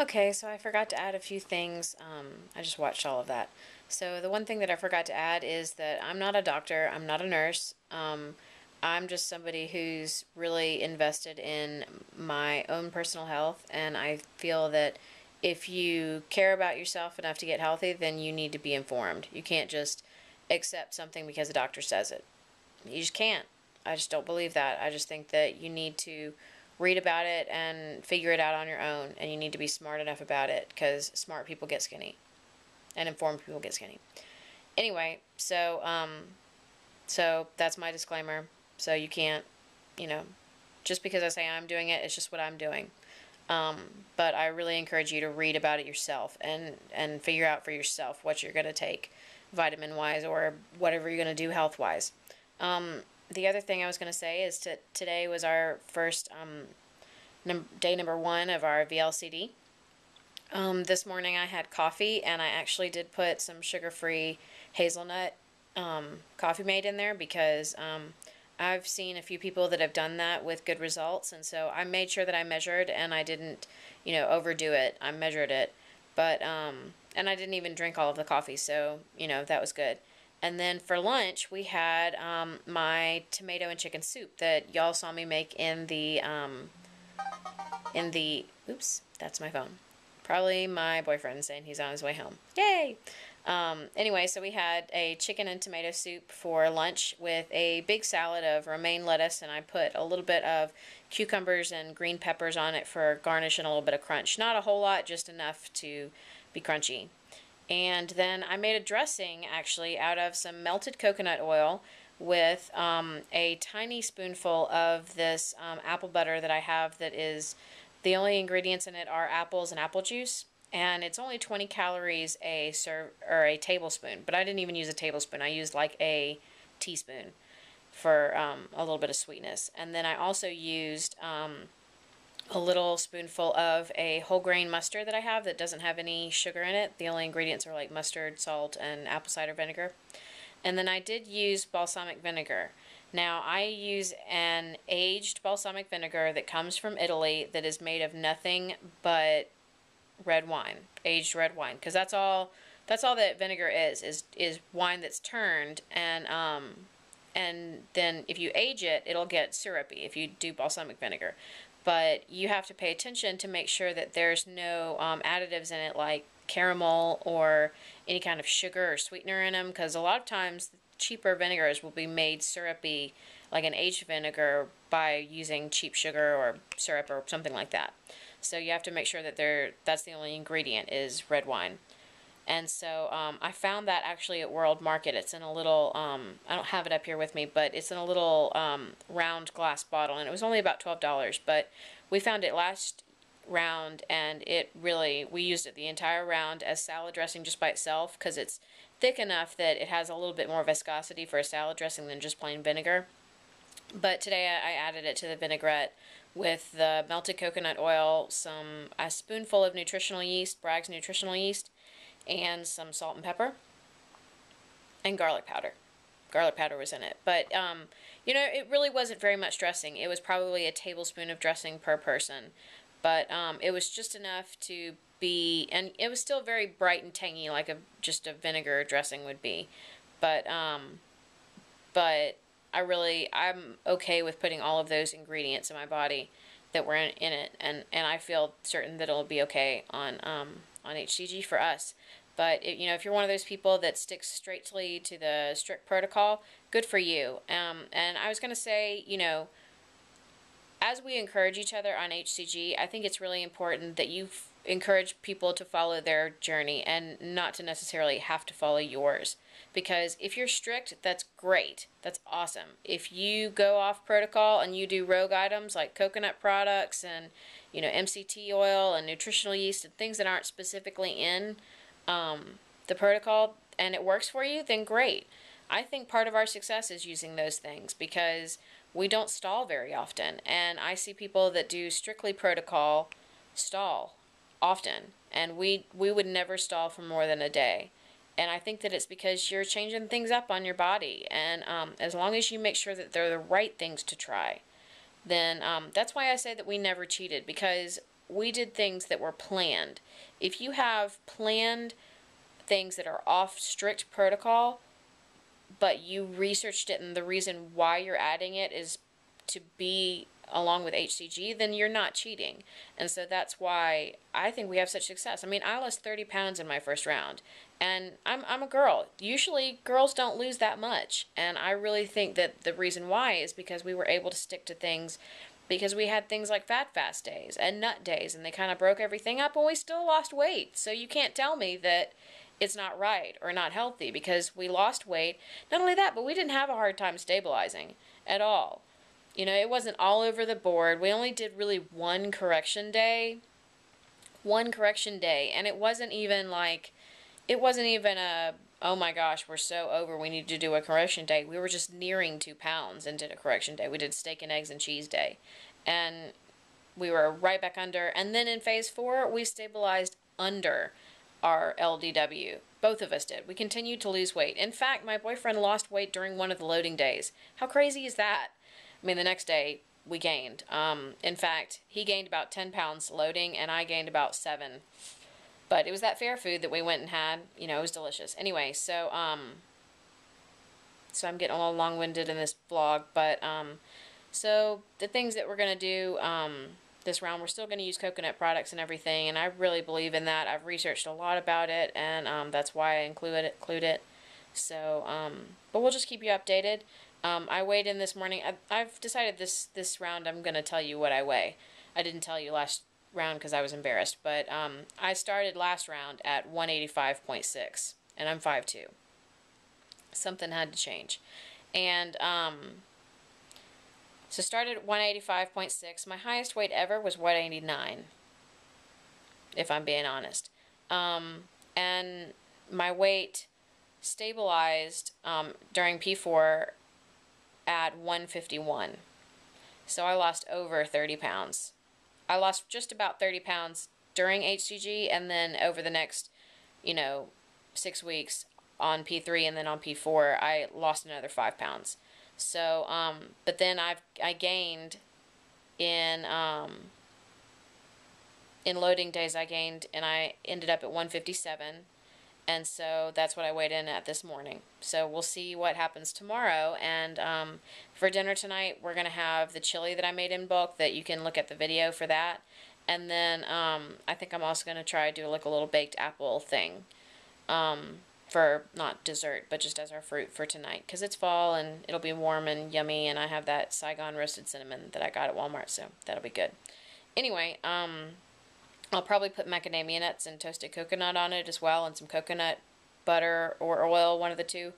Okay, so I forgot to add a few things. Um, I just watched all of that. So the one thing that I forgot to add is that I'm not a doctor. I'm not a nurse. Um, I'm just somebody who's really invested in my own personal health, and I feel that if you care about yourself enough to get healthy, then you need to be informed. You can't just accept something because a doctor says it. You just can't. I just don't believe that. I just think that you need to read about it and figure it out on your own, and you need to be smart enough about it because smart people get skinny, and informed people get skinny. Anyway, so um, so that's my disclaimer. So you can't, you know, just because I say I'm doing it, it's just what I'm doing. Um, but I really encourage you to read about it yourself and and figure out for yourself what you're going to take, vitamin wise or whatever you're going to do health wise. Um, the other thing I was going to say is that today was our first um, num- day number one of our VLCD. Um, this morning I had coffee and I actually did put some sugar free hazelnut um, Coffee-mate in there because um, I've seen a few people that have done that with good results. And so I made sure that I measured and I didn't, you know, overdo it. I measured it. But, um, and I didn't even drink all of the coffee. So, you know, that was good. And then for lunch, we had um, my tomato and chicken soup that y'all saw me make in the um, in the oops, that's my phone. Probably my boyfriend saying he's on his way home. Yay! Um, anyway, so we had a chicken and tomato soup for lunch with a big salad of romaine lettuce, and I put a little bit of cucumbers and green peppers on it for garnish and a little bit of crunch. Not a whole lot, just enough to be crunchy. And then I made a dressing actually out of some melted coconut oil with um, a tiny spoonful of this um, apple butter that I have that is the only ingredients in it are apples and apple juice. And it's only 20 calories a serve or a tablespoon, but I didn't even use a tablespoon. I used like a teaspoon for um, a little bit of sweetness. And then I also used um, a little spoonful of a whole grain mustard that I have that doesn't have any sugar in it. The only ingredients are like mustard, salt, and apple cider vinegar. And then I did use balsamic vinegar. Now, I use an aged balsamic vinegar that comes from Italy that is made of nothing but red wine, aged red wine, because that's all that's all that vinegar is is is wine that's turned and um and then if you age it, it'll get syrupy if you do balsamic vinegar but you have to pay attention to make sure that there's no um, additives in it like caramel or any kind of sugar or sweetener in them because a lot of times cheaper vinegars will be made syrupy like an aged vinegar by using cheap sugar or syrup or something like that. So you have to make sure that there that's the only ingredient is red wine and so um, I found that actually at World Market. It's in a little, um, I don't have it up here with me, but it's in a little um, round glass bottle, and it was only about $12. But we found it last round, and it really, we used it the entire round as salad dressing just by itself because it's thick enough that it has a little bit more viscosity for a salad dressing than just plain vinegar. But today I added it to the vinaigrette with the melted coconut oil, some a spoonful of nutritional yeast, Bragg's nutritional yeast, and some salt and pepper and garlic powder. Garlic powder was in it. But, um, you know, it really wasn't very much dressing. It was probably a tablespoon of dressing per person. But um, it was just enough to be, and it was still very bright and tangy, like a just a vinegar dressing would be. But, um, but I really, I'm okay with putting all of those ingredients in my body that were in, in it, and and I feel certain that it'll be okay on um on HCG for us. But it, you know, if you're one of those people that sticks straightly to the strict protocol, good for you. Um, and I was going to say, you know, as we encourage each other on HCG, I think it's really important that you encourage people to follow their journey and not to necessarily have to follow yours. Because if you're strict, that's great. That's awesome. If you go off protocol and you do rogue items like coconut products and, you know, MCT oil and nutritional yeast and things that aren't specifically in um, the protocol and it works for you, then great. I think part of our success is using those things because we don't stall very often. And I see people that do strictly protocol stall often. And we, we would never stall for more than a day. And I think that it's because you're changing things up on your body. And um, as long as you make sure that they're the right things to try, then um, that's why I say that we never cheated because we did things that were planned. If you have planned things that are off strict protocol, but you researched it and the reason why you're adding it is to be along with HCG, then you're not cheating. And so that's why I think we have such success. I mean, I lost 30 pounds in my first round, and I'm, I'm a girl. Usually, girls don't lose that much. And I really think that the reason why is because we were able to stick to things because we had things like fat fast days and nut days, and they kind of broke everything up, and we still lost weight. So you can't tell me that it's not right or not healthy because we lost weight. Not only that, but we didn't have a hard time stabilizing at all. You know, it wasn't all over the board. We only did really one correction day. One correction day. And it wasn't even like, it wasn't even a, oh my gosh, we're so over, we need to do a correction day. We were just nearing two pounds and did a correction day. We did steak and eggs and cheese day. And we were right back under. And then in phase four, we stabilized under our LDW. Both of us did. We continued to lose weight. In fact, my boyfriend lost weight during one of the loading days. How crazy is that? I mean, the next day we gained. Um, in fact, he gained about 10 pounds loading, and I gained about seven. But it was that fair food that we went and had. You know, it was delicious. Anyway, so um, so I'm getting a little long-winded in this vlog, but um, so the things that we're gonna do um, this round, we're still gonna use coconut products and everything, and I really believe in that. I've researched a lot about it, and um, that's why I include it. Include it. So, um, but we'll just keep you updated. Um, I weighed in this morning. I've, I've decided this this round I'm going to tell you what I weigh. I didn't tell you last round because I was embarrassed, but um, I started last round at 185.6, and I'm 5'2". Something had to change. And um, so started at 185.6. My highest weight ever was 189, if I'm being honest. Um, and my weight stabilized um, during P4 at 151. So I lost over 30 pounds. I lost just about 30 pounds during HCG and then over the next, you know, six weeks on P3 and then on P4, I lost another five pounds. So, um, but then I've, I gained in, um, in loading days, I gained and I ended up at 157 and so that's what I weighed in at this morning. So we'll see what happens tomorrow. And um, for dinner tonight, we're going to have the chili that I made in bulk that you can look at the video for that. And then um, I think I'm also going to try to do like a little baked apple thing um, for not dessert, but just as our fruit for tonight. Because it's fall and it'll be warm and yummy. And I have that Saigon roasted cinnamon that I got at Walmart. So that'll be good. Anyway, um, I'll probably put macadamia nuts and toasted coconut on it as well, and some coconut butter or oil, one of the two.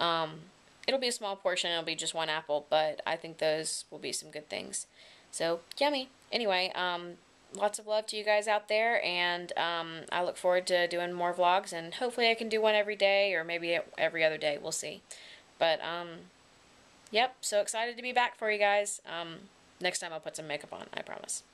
Um, it'll be a small portion, it'll be just one apple, but I think those will be some good things. So, yummy. Anyway, um, lots of love to you guys out there, and um, I look forward to doing more vlogs, and hopefully I can do one every day, or maybe every other day, we'll see. But, um, yep, so excited to be back for you guys. Um, next time I'll put some makeup on, I promise.